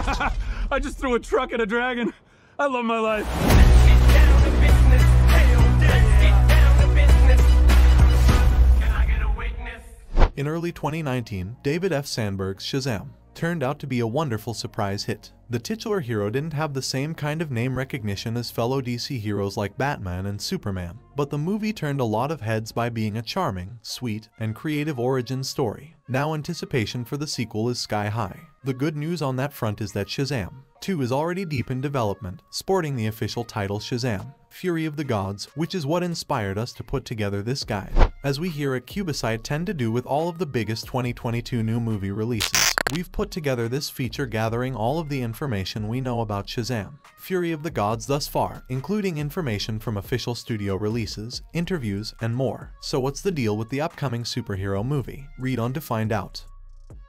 I just threw a truck at a dragon. I love my life. In early 2019, David F. Sandberg's Shazam turned out to be a wonderful surprise hit. The titular hero didn't have the same kind of name recognition as fellow DC heroes like Batman and Superman, but the movie turned a lot of heads by being a charming, sweet, and creative origin story. Now anticipation for the sequel is sky high. The good news on that front is that Shazam 2 is already deep in development, sporting the official title Shazam, Fury of the Gods, which is what inspired us to put together this guide. As we here at Cebusite tend to do with all of the biggest 2022 new movie releases, we've put together this feature gathering all of the information we know about Shazam, Fury of the Gods thus far, including information from official studio releases, interviews, and more. So what's the deal with the upcoming superhero movie? Read on to find out.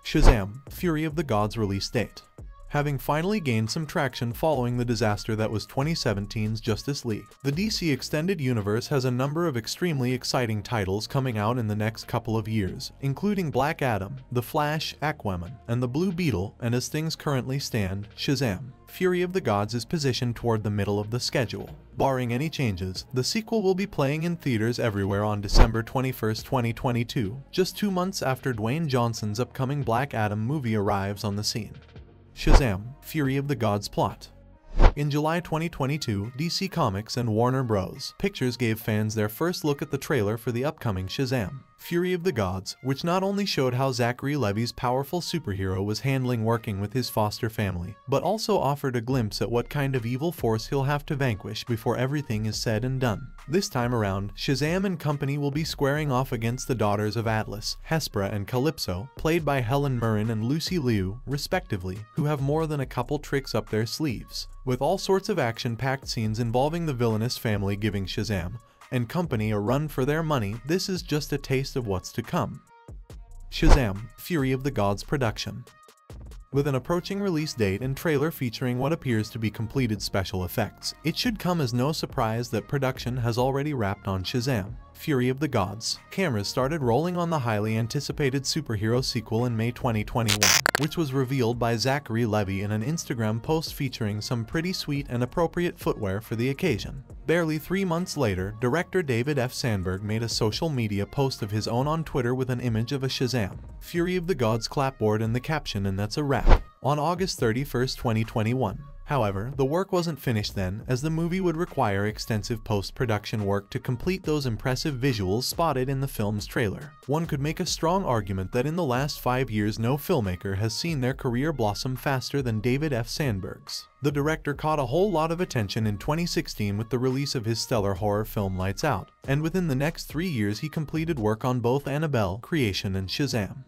Shazam, Fury of the Gods release date having finally gained some traction following the disaster that was 2017's Justice League. The DC Extended Universe has a number of extremely exciting titles coming out in the next couple of years, including Black Adam, The Flash, Aquaman, and the Blue Beetle, and as things currently stand, Shazam. Fury of the Gods is positioned toward the middle of the schedule. Barring any changes, the sequel will be playing in theaters everywhere on December 21, 2022, just two months after Dwayne Johnson's upcoming Black Adam movie arrives on the scene. Shazam! Fury of the Gods plot. In July 2022, DC Comics and Warner Bros. Pictures gave fans their first look at the trailer for the upcoming Shazam. Fury of the Gods, which not only showed how Zachary Levi's powerful superhero was handling working with his foster family, but also offered a glimpse at what kind of evil force he'll have to vanquish before everything is said and done. This time around, Shazam and company will be squaring off against the daughters of Atlas, Hespera and Calypso, played by Helen Mirren and Lucy Liu, respectively, who have more than a couple tricks up their sleeves. With all sorts of action-packed scenes involving the villainous family giving Shazam, and company a run for their money, this is just a taste of what's to come. Shazam! Fury of the Gods production. With an approaching release date and trailer featuring what appears to be completed special effects, it should come as no surprise that production has already wrapped on Shazam. Fury of the Gods. Cameras started rolling on the highly anticipated superhero sequel in May 2021, which was revealed by Zachary Levi in an Instagram post featuring some pretty sweet and appropriate footwear for the occasion. Barely three months later, director David F. Sandberg made a social media post of his own on Twitter with an image of a Shazam, Fury of the Gods clapboard and the caption and that's a wrap. On August 31, 2021, However, the work wasn't finished then, as the movie would require extensive post-production work to complete those impressive visuals spotted in the film's trailer. One could make a strong argument that in the last five years no filmmaker has seen their career blossom faster than David F. Sandberg's. The director caught a whole lot of attention in 2016 with the release of his stellar horror film Lights Out, and within the next three years he completed work on both Annabelle, Creation and Shazam.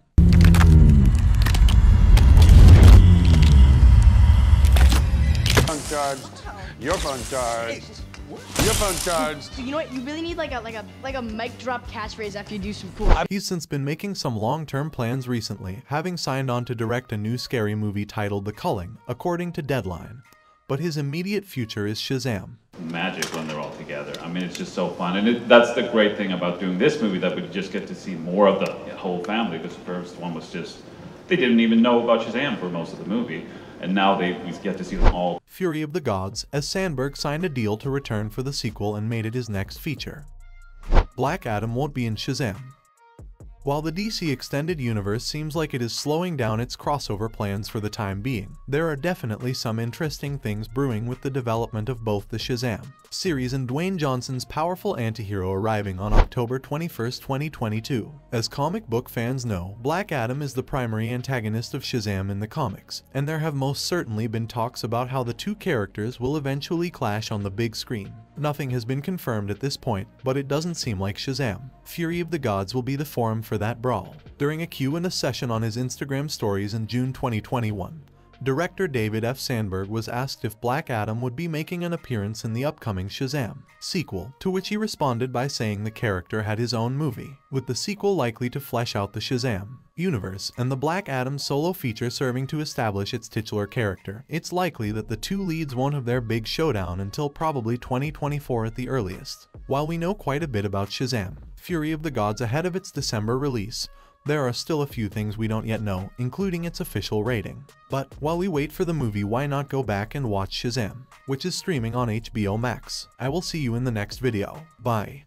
Charged. Your phone charged. Your phone charged. You know what? You really need like a like a like a mic drop catchphrase after you do some cool. He's since been making some long-term plans recently, having signed on to direct a new scary movie titled The Culling, according to Deadline. But his immediate future is Shazam. Magic when they're all together. I mean, it's just so fun, and it, that's the great thing about doing this movie that we just get to see more of the whole family. Because the first one was just they didn't even know about Shazam for most of the movie and now they we get to see them all. Fury of the Gods, as Sandberg signed a deal to return for the sequel and made it his next feature. Black Adam won't be in Shazam, while the DC Extended Universe seems like it is slowing down its crossover plans for the time being, there are definitely some interesting things brewing with the development of both the Shazam series and Dwayne Johnson's powerful antihero arriving on October 21, 2022. As comic book fans know, Black Adam is the primary antagonist of Shazam in the comics, and there have most certainly been talks about how the two characters will eventually clash on the big screen. Nothing has been confirmed at this point, but it doesn't seem like Shazam. Fury of the Gods will be the forum for that brawl. During a Q&A session on his Instagram stories in June 2021, director David F. Sandberg was asked if Black Adam would be making an appearance in the upcoming Shazam sequel, to which he responded by saying the character had his own movie, with the sequel likely to flesh out the Shazam universe and the Black Adam solo feature serving to establish its titular character. It's likely that the two leads won't have their big showdown until probably 2024 at the earliest. While we know quite a bit about Shazam, Fury of the Gods ahead of its December release, There are still a few things we don't yet know, including its official rating. But while we wait for the movie, why not go back and watch Shazam, which is streaming on HBO Max. I will see you in the next video. Bye.